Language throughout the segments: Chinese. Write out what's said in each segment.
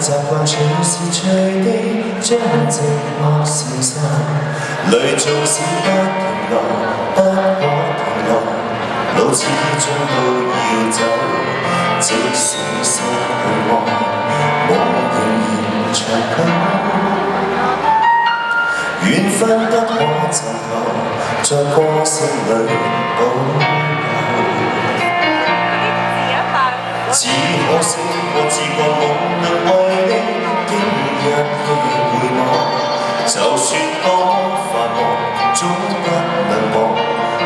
习惯随时随地将寂寞消散，淚縱使不停落，不可停落，路始终都要走，即使失去愛，我仍然长久，缘分不可尋求，在歌声里保。只可惜我自覺無能就算多繁忙，總不能忘。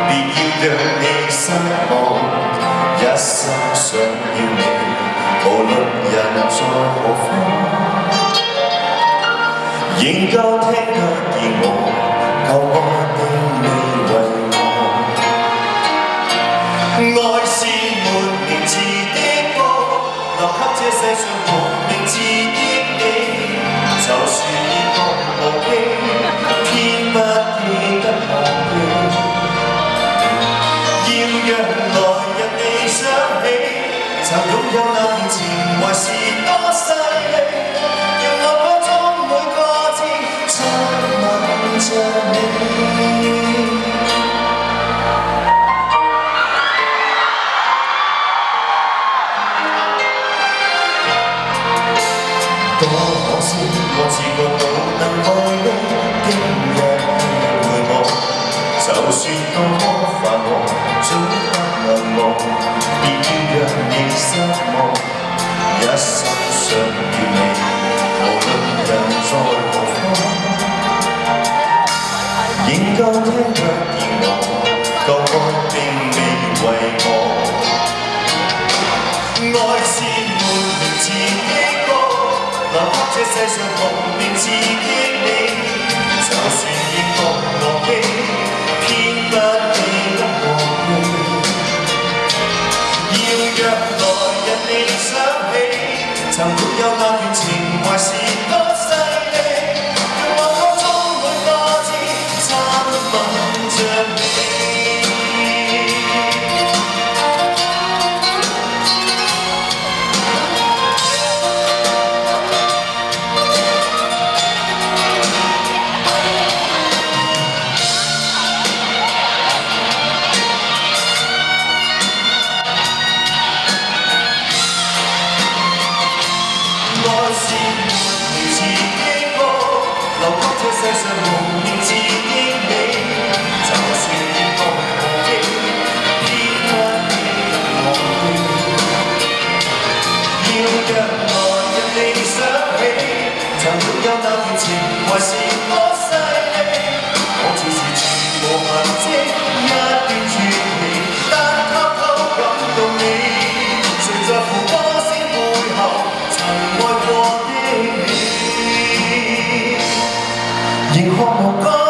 別要讓你失望，一生想要你，無論人在何方，仍舊聽得見我舊愛並未遺忘。愛是沒名字的歌，留給這。世上無名字的你，就算可惜，我自覺無能為你經一起回望，就算多麼繁忙，總不能忘。別要讓你失望，一生想留給這世上無名字的你，就算已覺忘記，其实无言刺你就算天开眼天昏地忘记要让来日你想起曾拥有那段情怀 de meu corpo